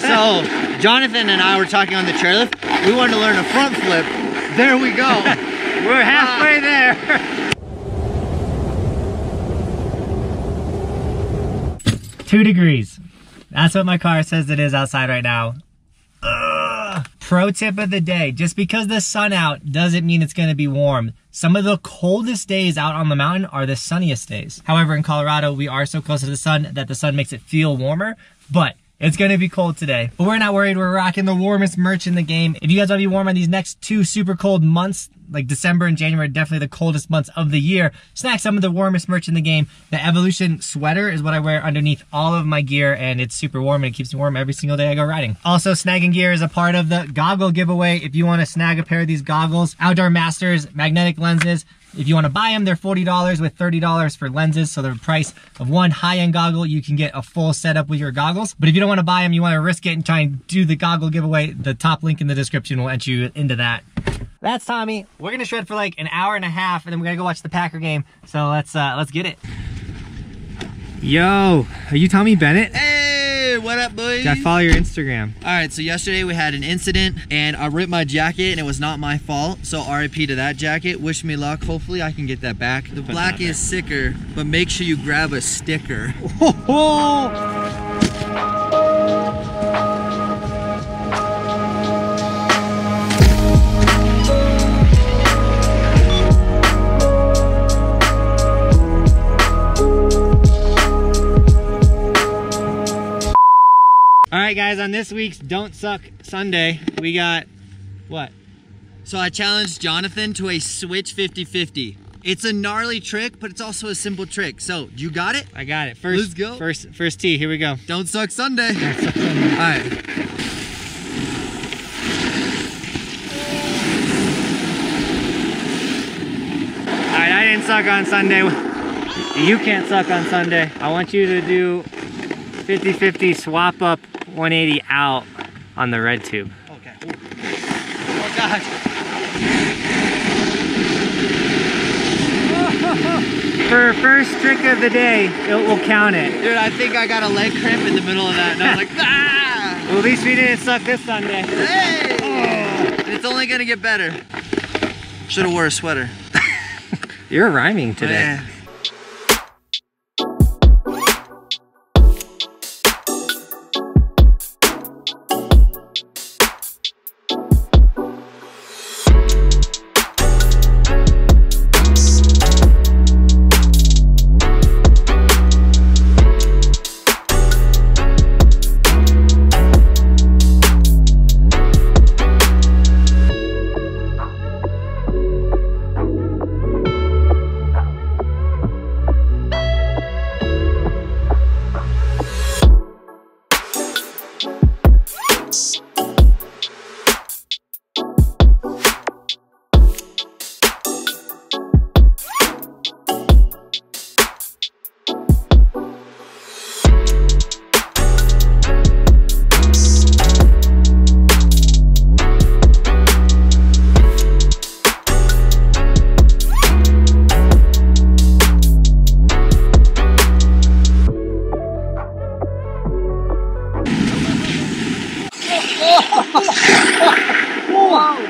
So Johnathan and I were talking on the chairlift. We wanted to learn a front flip. There we go. We're halfway there. Two degrees. That's what my car says it is outside right now. Ugh. Pro tip of the day, just because the sun out doesn't mean it's gonna be warm. Some of the coldest days out on the mountain are the sunniest days. However, in Colorado, we are so close to the sun that the sun makes it feel warmer, but it's gonna be cold today. But we're not worried, we're rocking the warmest merch in the game. If you guys wanna be warm on these next two super cold months, like December and January, definitely the coldest months of the year. Snag some of the warmest merch in the game. The Evolution sweater is what I wear underneath all of my gear and it's super warm and it keeps me warm every single day I go riding. Also, snagging gear is a part of the goggle giveaway. If you want to snag a pair of these goggles, Outdoor Masters magnetic lenses, if you want to buy them, they're $40 with $30 for lenses. So the price of one high-end goggle, you can get a full setup with your goggles. But if you don't want to buy them, you want to risk it and try and do the goggle giveaway, the top link in the description will enter you into that. That's Tommie. We're gonna shred for like an hour and a half, and then we're gonna go watch the Packer game. So let's uh let's get it. Yo, are you Tommie Bennett? Hey, what up, boys? I follow your Instagram? All right, so yesterday we had an incident and I ripped my jacket and it was not my fault. So RIP to that jacket. Wish me luck. Hopefully I can get that back. The black is sicker, but make sure you grab a sticker. All oh, right, guys. On this week's Don't Suck Sunday, we got what? So I challenged Johnathan to a switch 50-50. It's a gnarly trick, but it's also a simple trick. So, you got it? I got it. First, Let's go. First, first tee. Here we go. Don't suck Sunday. All right. All right, I didn't suck on Sunday. You can't suck on Sunday. I want you to do 50-50 swap up 180 out on the red tube. Okay. Oh gosh. For first trick of the day, it will count it. Dude, I think I got a leg cramp in the middle of that and I was like, ah! Well, at least we didn't suck this Sunday. Hey! And it's only gonna get better. Should've wore a sweater. You're rhyming today. Man.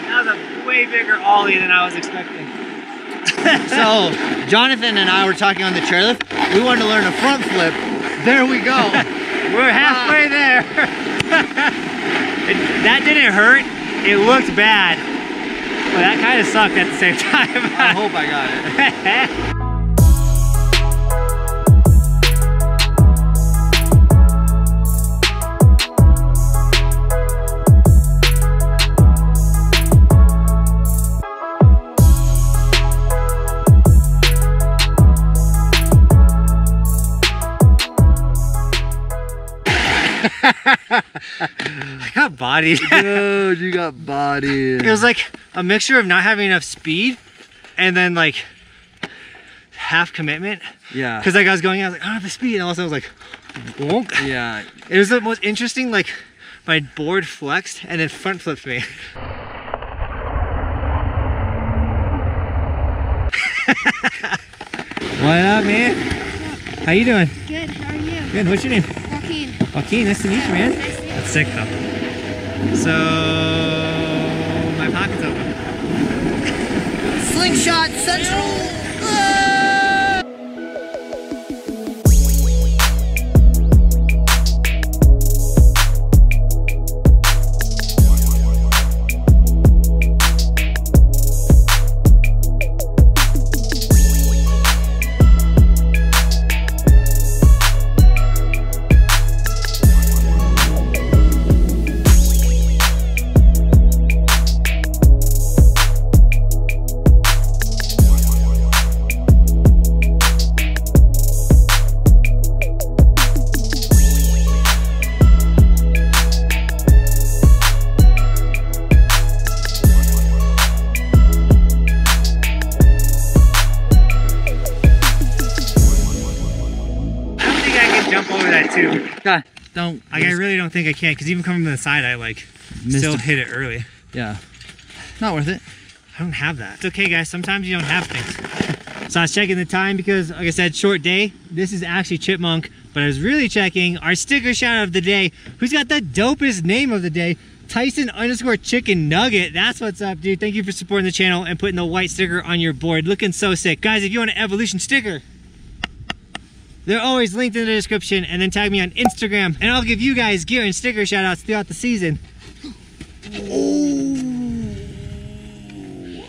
That was a way bigger ollie than I was expecting. So, Johnathan and I were talking on the chairlift. We wanted to learn a front flip. There we go. We're halfway uh, there. It- that didn't hurt. It looked bad. But that kind of sucked at the same time. I hope I got it. Got bodied. Dude, you got body. It was like a mixture of not having enough speed and then like half commitment. Yeah. Because like I was going, I was like, I don't have the speed. And also I was like, wonk. Yeah. It was the most interesting, like my board flexed and then front flipped me. what up, man? How you doing? Good, how are you? Good. What's your name? Joaquin. Joaquin. Nice to meet you, man. Nice to meet That's sick though. So my pocket's open. Slingshot Central. God, don't. Like I really don't think I can because even coming from the side, I like still it. hit it early. Yeah. Not worth it. I don't have that. It's okay, guys. Sometimes you don't have things. So I was checking the time because, like I said, short day. This is actually Chipmunk, but I was really checking our sticker shout out of the day. Who's got the dopest name of the day? Tyson underscore chicken nugget. That's what's up, dude. Thank you for supporting the channel and putting the white sticker on your board. Looking so sick. Guys, if you want an evolution sticker, they're always linked in the description and then tag me on Instagram and I'll give you guys gear and sticker shout outs throughout the season.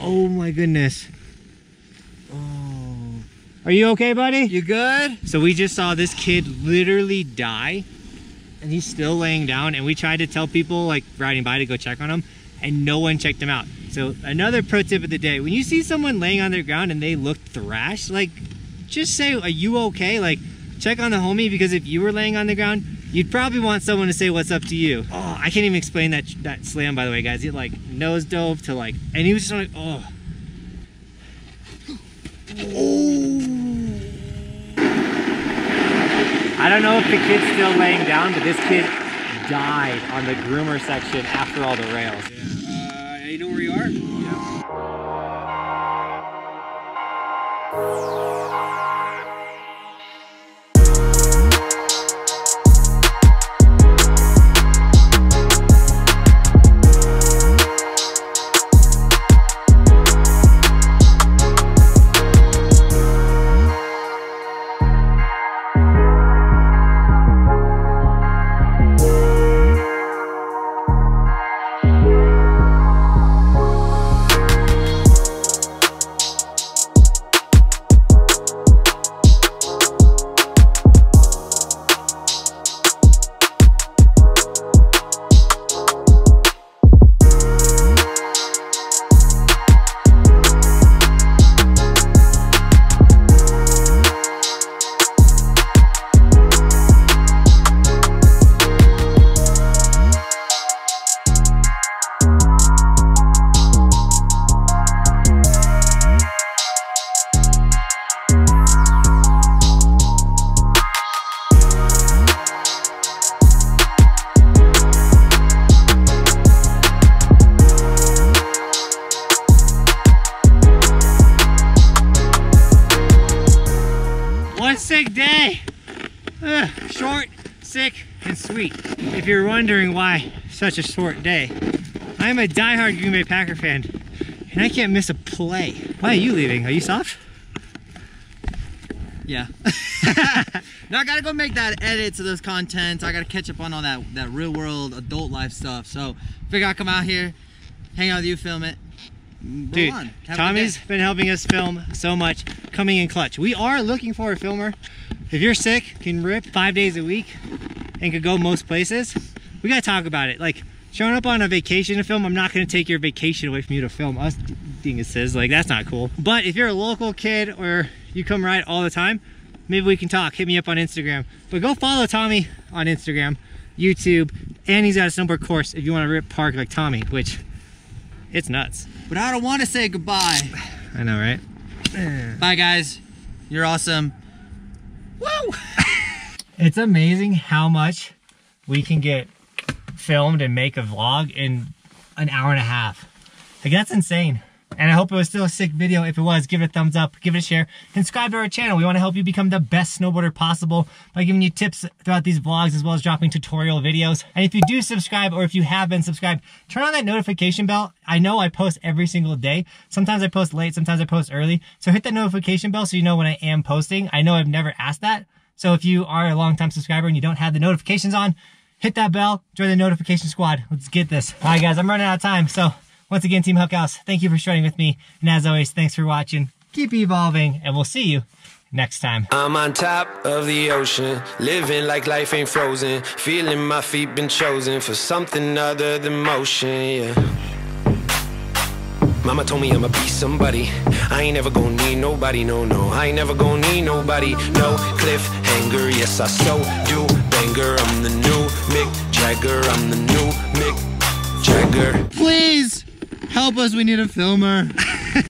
Oh my goodness. Oh. Are you okay, buddy? You good? So we just saw this kid literally die and he's still laying down and we tried to tell people like riding by to go check on him and no one checked him out. So another pro tip of the day, when you see someone laying on their ground and they look thrashed, like just say, are you okay? Like check on the homie because if you were laying on the ground, you'd probably want someone to say what's up to you. Oh, I can't even explain that that slam by the way, guys. He like nose dove to like, and he was just like, oh. I don't know if the kid's still laying down, but this kid died on the groomer section after all the rails. Uh, you know where you are? Yeah. Sweet. If you're wondering why such a short day, I'm a diehard Green Bay Packer fan, and I can't miss a play. Why are you leaving? Are you soft? Yeah. now I gotta go make that edit to those contents. I gotta catch up on all that that real world adult life stuff. So figure I'd come out here, hang out with you, film it. Dude, on. Have a good Tommie's been helping us film so much, coming in clutch. We are looking for a filmer. If you're sick, can rip five days a week, and could go most places, we gotta talk about it. Like, showing up on a vacation to film, I'm not gonna take your vacation away from you to film us dinguses. Like, that's not cool. But if you're a local kid or you come ride all the time, maybe we can talk. Hit me up on Instagram. But go follow Tommie on Instagram, YouTube, and he's got a snowboard course if you wanna rip park like Tommie, which it's nuts. But I don't want to say goodbye. I know, right? Bye, guys. You're awesome. Woo! It's amazing how much we can get filmed and make a vlog in an hour and a half. Like that's insane. And I hope it was still a sick video. If it was, give it a thumbs up, give it a share, subscribe to our channel. We want to help you become the best snowboarder possible by giving you tips throughout these vlogs as well as dropping tutorial videos. And if you do subscribe or if you have been subscribed, turn on that notification bell. I know I post every single day. Sometimes I post late, sometimes I post early. So hit that notification bell so you know when I am posting. I know I've never asked that. So if you are a long-time subscriber and you don't have the notifications on, hit that bell, join the notification squad. Let's get this. All right, guys, I'm running out of time. So once again, Team Huck House, thank you for starting with me. And as always, thanks for watching. Keep evolving, and we'll see you next time. I'm on top of the ocean, living like life ain't frozen. Feeling my feet been chosen for something other than motion, yeah. Mama told me I'ma be somebody. I ain't never gonna need nobody, no, no. I ain't never gonna need nobody, no cliffhanger. Yes, I so do. Banger, I'm the new Mick Jagger. I'm the new Mick Jagger. Please help us. We need a filmer.